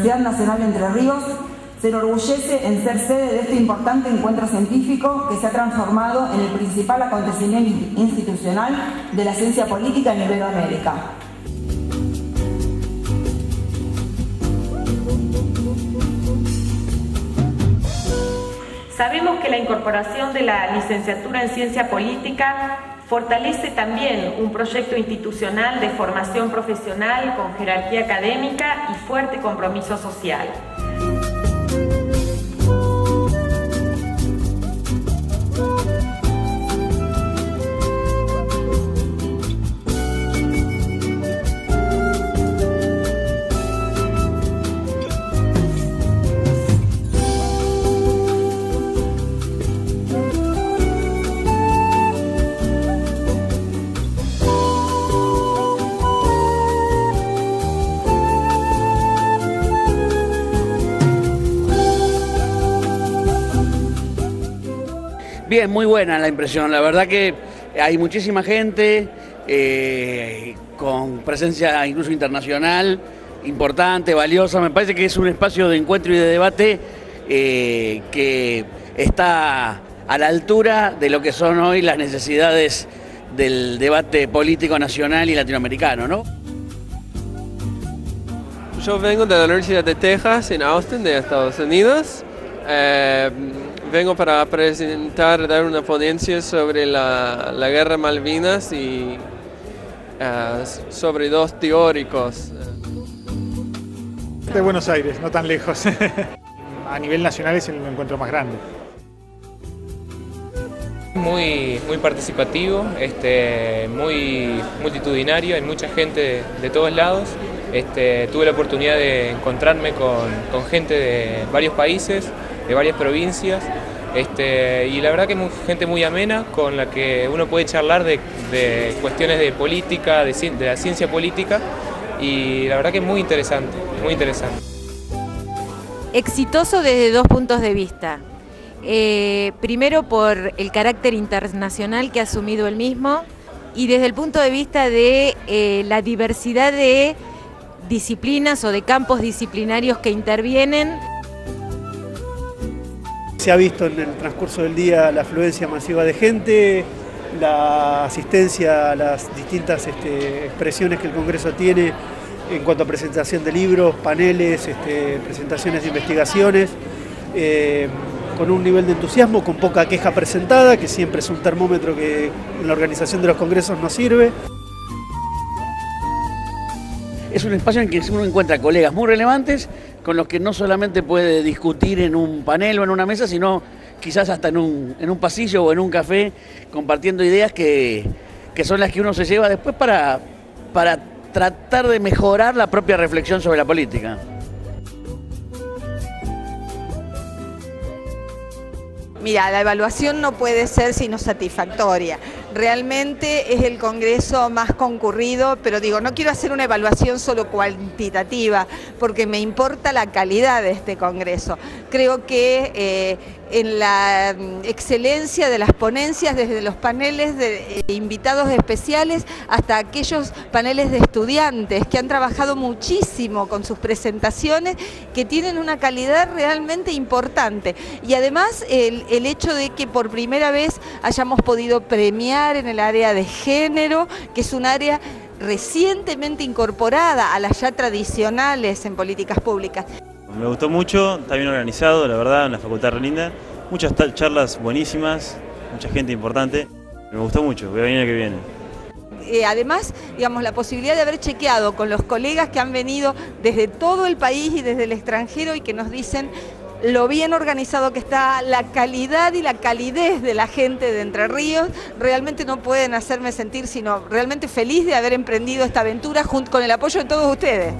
Universidad Nacional de Entre Ríos se enorgullece en ser sede de este importante encuentro científico que se ha transformado en el principal acontecimiento institucional de la ciencia política en Iberoamérica. Sabemos que la incorporación de la licenciatura en ciencia política fortalece también un proyecto institucional de formación profesional con jerarquía académica y fuerte compromiso social. Bien, muy buena la impresión. La verdad que hay muchísima gente eh, con presencia incluso internacional, importante, valiosa. Me parece que es un espacio de encuentro y de debate eh, que está a la altura de lo que son hoy las necesidades del debate político nacional y latinoamericano, ¿no? Yo vengo de la Universidad de Texas en Austin, de Estados Unidos. Eh, vengo para presentar, dar una ponencia sobre la, guerra Malvinas y eh, sobre dos teóricos. De Buenos Aires, no tan lejos. A nivel nacional es el encuentro más grande. Muy, muy participativo, este, muy multitudinario, hay mucha gente de, todos lados. Este, tuve la oportunidad de encontrarme con, con gente de varios países, de varias provincias. Este, y la verdad que es gente muy amena con la que uno puede charlar de, cuestiones de política, de, la ciencia política y la verdad que es muy interesante, muy interesante. Exitoso desde dos puntos de vista. Eh, primero por el carácter internacional que ha asumido el mismo y desde el punto de vista de eh, la diversidad de disciplinas o de campos disciplinarios que intervienen. Se ha visto en el transcurso del día la afluencia masiva de gente, la asistencia a las distintas este, expresiones que el Congreso tiene en cuanto a presentación de libros, paneles, este, presentaciones de investigaciones, eh, con un nivel de entusiasmo, con poca queja presentada, que siempre es un termómetro que en la organización de los congresos nos sirve. Es un espacio en que uno encuentra colegas muy relevantes con los que no solamente puede discutir en un panel o en una mesa, sino quizás hasta en un, en un pasillo o en un café, compartiendo ideas que, son las que uno se lleva después para, para tratar de mejorar la propia reflexión sobre la política. Mira, la evaluación no puede ser sino satisfactoria. Realmente es el Congreso más concurrido, pero digo, no quiero hacer una evaluación solo cuantitativa, porque me importa la calidad de este Congreso. Creo que eh, en la mm, excelencia de las ponencias, desde los paneles de eh, invitados especiales hasta aquellos paneles de estudiantes que han trabajado muchísimo con sus presentaciones, que tienen una calidad realmente importante. Y además el, el hecho de que por primera vez hayamos podido premiar en el área de género, que es un área recientemente incorporada a las ya tradicionales en políticas públicas. Me gustó mucho, está bien organizado, la verdad, una facultad re linda. Muchas charlas buenísimas, mucha gente importante. Me gustó mucho, voy a venir el que viene. Eh, además, digamos, la posibilidad de haber chequeado con los colegas que han venido desde todo el país y desde el extranjero y que nos dicen lo bien organizado que está, la calidad y la calidez de la gente de Entre Ríos, realmente no pueden hacerme sentir sino realmente feliz de haber emprendido esta aventura junto con el apoyo de todos ustedes.